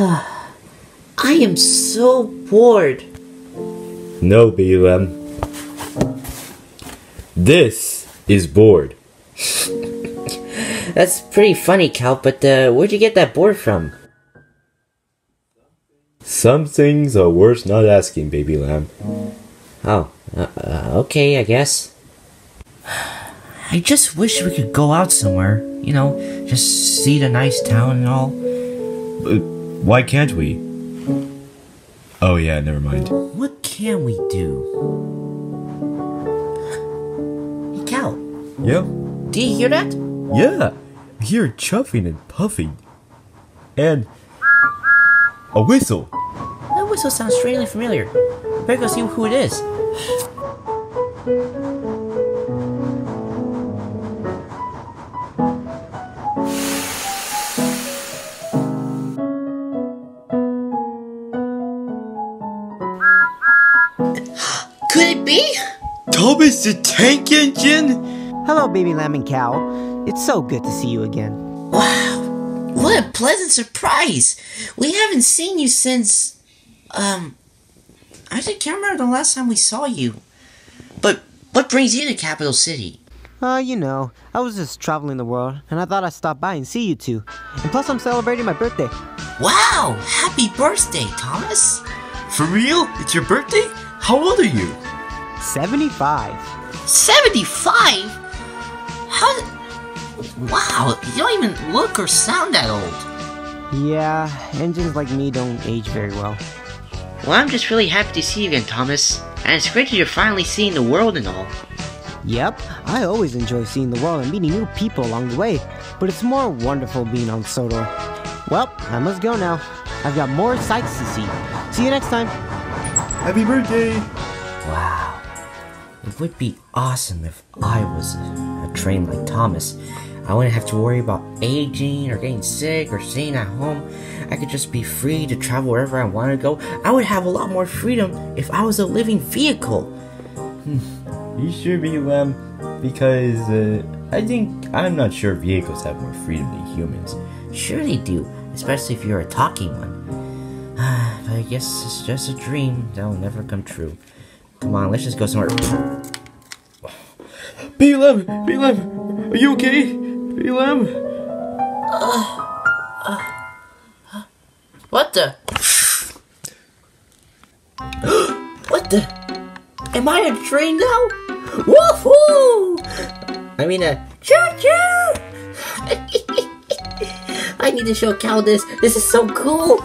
I am so bored. No, BLM. This is bored. That's pretty funny, Cal, but uh, where'd you get that board from? Some things are worth not asking, baby lamb. Oh, uh, uh, okay, I guess. I just wish we could go out somewhere. You know, just see the nice town and all. Why can't we? Oh yeah, never mind. What can we do? Hey, Cal, Yeah? do you hear that? Yeah! I hear chuffing and puffing. And a whistle. That whistle sounds strangely familiar. Better go see who it is. Thomas the Tank Engine? Hello, baby lamb and cow. It's so good to see you again. Wow, what a pleasant surprise! We haven't seen you since, um, I just can't remember the last time we saw you. But what brings you to Capital City? Uh, you know, I was just traveling the world, and I thought I'd stop by and see you two. And plus, I'm celebrating my birthday. Wow, happy birthday, Thomas! For real? It's your birthday? How old are you? 75. 75? How? Wow, you don't even look or sound that old. Yeah, engines like me don't age very well. Well, I'm just really happy to see you again, Thomas. And it's great that you're finally seeing the world and all. Yep, I always enjoy seeing the world and meeting new people along the way, but it's more wonderful being on Sodor. Well, I must go now. I've got more sights to see. See you next time. Happy birthday! Wow. It would be awesome if I was a, a train like Thomas. I wouldn't have to worry about aging or getting sick or staying at home. I could just be free to travel wherever I want to go. I would have a lot more freedom if I was a living vehicle. You sure, baby lamb? Because uh, I think I'm not sure vehicles have more freedom than humans. Sure they do, especially if you're a talking one. but I guess it's just a dream that'll never come true. Come on, let's just go somewhere. Baby lamb, are you okay? Baby lamb. What the? what the? Am I a train now? Woohoo! I mean a choo choo! I need to show Cal this. This is so cool.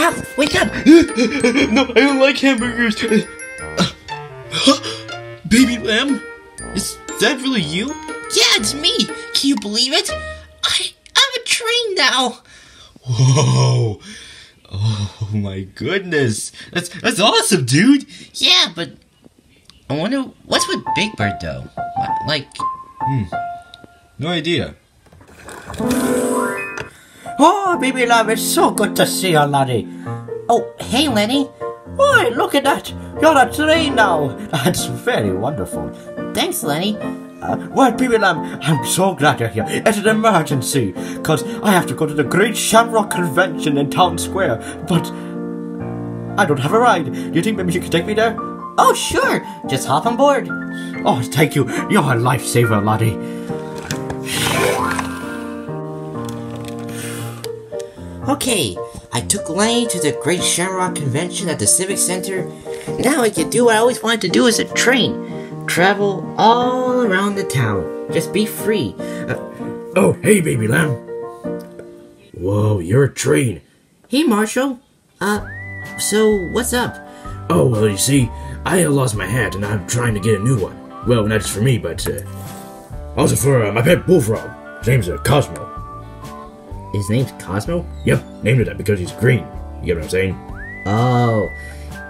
Cal, wake up! no, I don't like hamburgers. baby lamb, is that really you? Yeah, it's me. Can you believe it? I, I'm a train now. Whoa! Oh my goodness, that's that's awesome, dude. Yeah, but I wonder what's with Big Bird though. Like, hmm. No idea. Oh, baby love, it's so good to see you, laddie. oh, hey Lenny. Boy, look at that. You're a train now. That's very wonderful. Thanks, Lenny. Uh, well, baby lamb, I'm so glad you're here. It's an emergency, because I have to go to the Great Shamrock Convention in Town Square, but I don't have a ride. Do you think maybe you could take me there? Oh, sure. Just hop on board. Oh, thank you. You're a lifesaver, laddie. Okay, I took Lenny to the Great Shamrock Convention at the Civic Center. Now I can do what I always wanted to do as a train. Travel all around the town. Just be free. Uh, Oh, hey, baby lamb. Whoa, you're a train. hey, Marshall. Uh, so what's up? Oh, well, you see, I lost my hat and I'm trying to get a new one. Well, not just for me, but uh, also for uh, my pet bullfrog. His name's uh, Cosmo. His name's Cosmo? Yep, named it that because he's green. You get what I'm saying? Oh,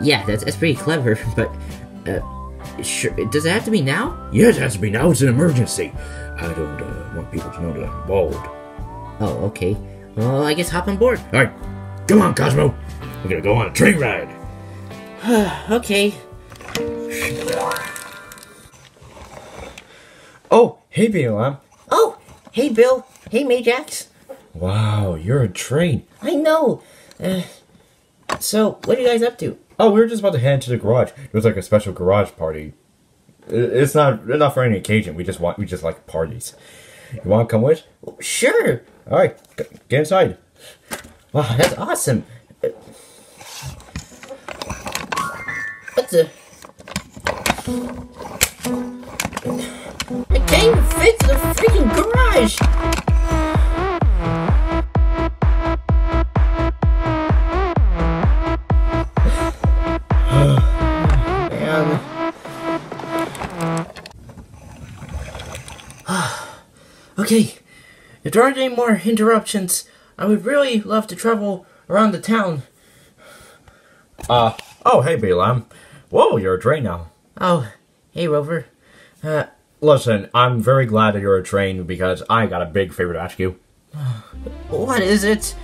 yeah, that's, that's pretty clever, but, uh, sure, does it have to be now? Yes, it has to be now. It's an emergency. I don't uh, want people to know that I'm bald. Oh, okay. Well, I guess hop on board. All right, come on, Cosmo. We're gonna go on a train ride. Okay. Oh, Hey, BLM. Oh, hey Bill. Hey Majax. Wow, you're a train. I know. Uh, so, what are you guys up to? Oh, we were just about to head into the garage. There's like a special garage party. It's not not for any occasion. We just want we just like parties. You want to come with? Sure. All right, get inside. Wow, that's awesome. What's the? I can't even fit to the freaking garage. Okay, if there aren't any more interruptions, I would really love to travel around the town. Uh oh, hey, BLM. Whoa, you're a train now. Oh, hey Rover. Uh, Listen, I'm very glad that you're a train because I got a big favor to ask you. what is it?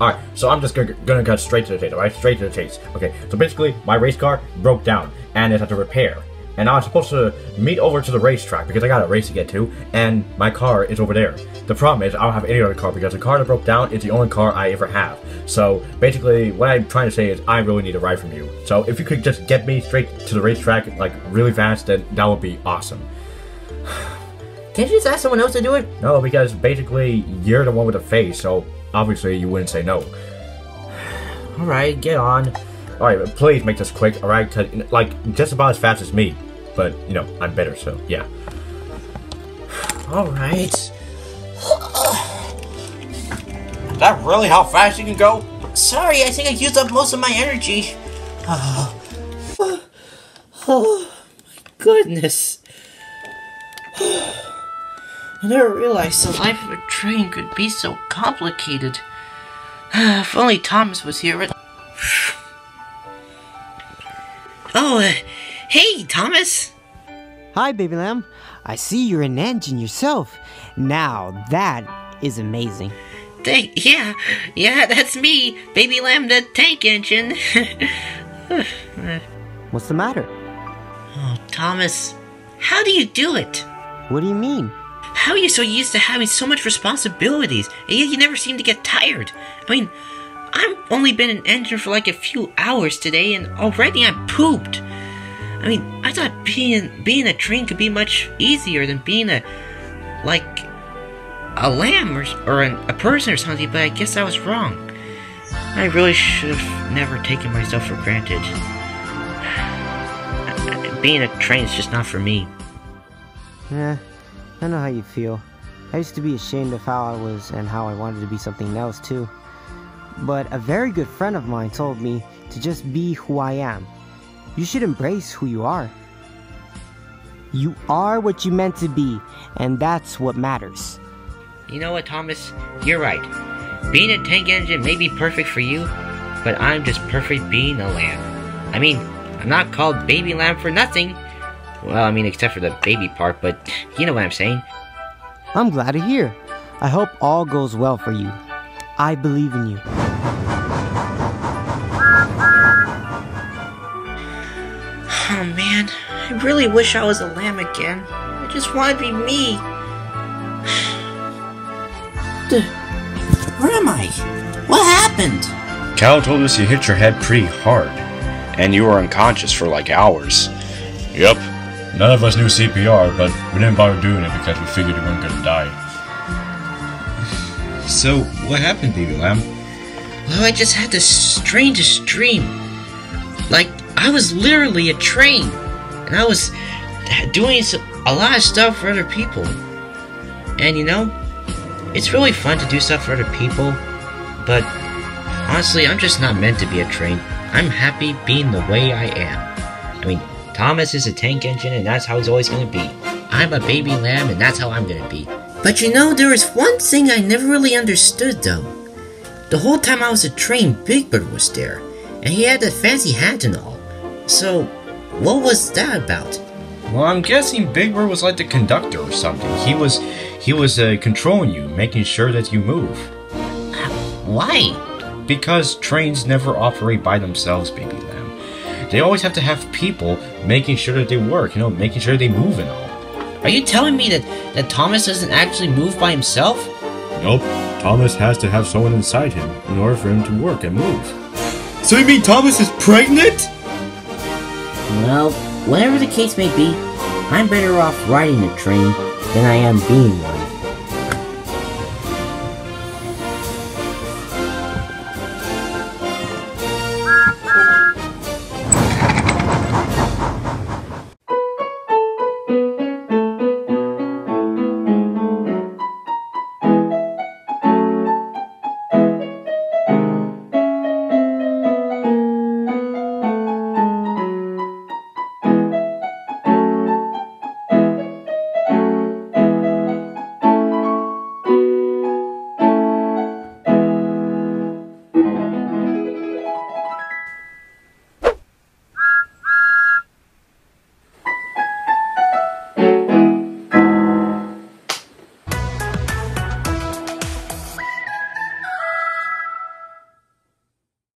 Alright, so I'm just gonna, gonna cut straight to the chase, alright? Straight to the chase. Okay, so basically, my race car broke down and it had to repair. And I'm supposed to meet over to the racetrack because I got a race to get to, and my car is over there. The problem is, I don't have any other car because the car that broke down is the only car I ever have. So basically, what I'm trying to say is, I really need a ride from you. So if you could just get me straight to the racetrack, like really fast, then that would be awesome. Can't you just ask someone else to do it? No, because basically, you're the one with the face, so obviously you wouldn't say no. Alright, get on. Alright, but please make this quick, alright? Cause, like, just about as fast as me. But, you know, I'm better, so, yeah. Alright. Is that really how fast you can go? Sorry, I think I used up most of my energy. Oh, oh my goodness. I never realized the life of a train could be so complicated. if only Thomas was here. Oh, uh, hey, Thomas. Hi, baby lamb. I see you're an engine yourself. Now that is amazing. Hey, yeah, yeah, that's me, Baby Lamb the tank engine. What's the matter? oh, Thomas, how do you do it? What do you mean? How are you so used to having so much responsibilities, and yet you never seem to get tired? I mean, I've only been an engine for like a few hours today, and already I'm pooped. I mean, I thought being being a train could be much easier than being a like a lamb or or an, a person or something, but I guess I was wrong. I really should have never taken myself for granted. Being a train is just not for me. Yeah, I know how you feel. I used to be ashamed of how I was and how I wanted to be something else too. But a very good friend of mine told me to just be who I am. You should embrace who you are. You are what you meant to be, and that's what matters. You know what, Thomas? You're right. Being a tank engine may be perfect for you, but I'm just perfect being a lamb. I mean, I'm not called baby lamb for nothing. Well, I mean, except for the baby part, but you know what I'm saying. I'm glad to hear. I hope all goes well for you. I believe in you. I really wish I was a lamb again. I just want to be me. Where am I? What happened? Cal told us you hit your head pretty hard, and you were unconscious for like hours. Yep. None of us knew CPR, but we didn't bother doing it because we figured you weren't gonna die. So, what happened, baby lamb? Well, I just had this strangest dream. Like, I was literally a train. And I was doing a lot of stuff for other people. And you know, it's really fun to do stuff for other people. But honestly, I'm just not meant to be a train. I'm happy being the way I am. I mean, Thomas is a tank engine, and that's how he's always gonna be. I'm a baby lamb, and that's how I'm gonna be. But you know, there was one thing I never really understood, though. The whole time I was a train, Big Bird was there, and he had that fancy hat and all. So, what was that about? Well, I'm guessing Big Bird was like the conductor or something. He was, he was uh, controlling you, making sure that you move. Why? Because trains never operate by themselves, baby lamb. They always have to have people making sure that they work, you know, making sure they move and all. Are you telling me that, that Thomas doesn't actually move by himself? Nope. Thomas has to have someone inside him in order for him to work and move. So you mean Thomas is pregnant? Well, whatever the case may be, I'm better off riding a train than I am being one.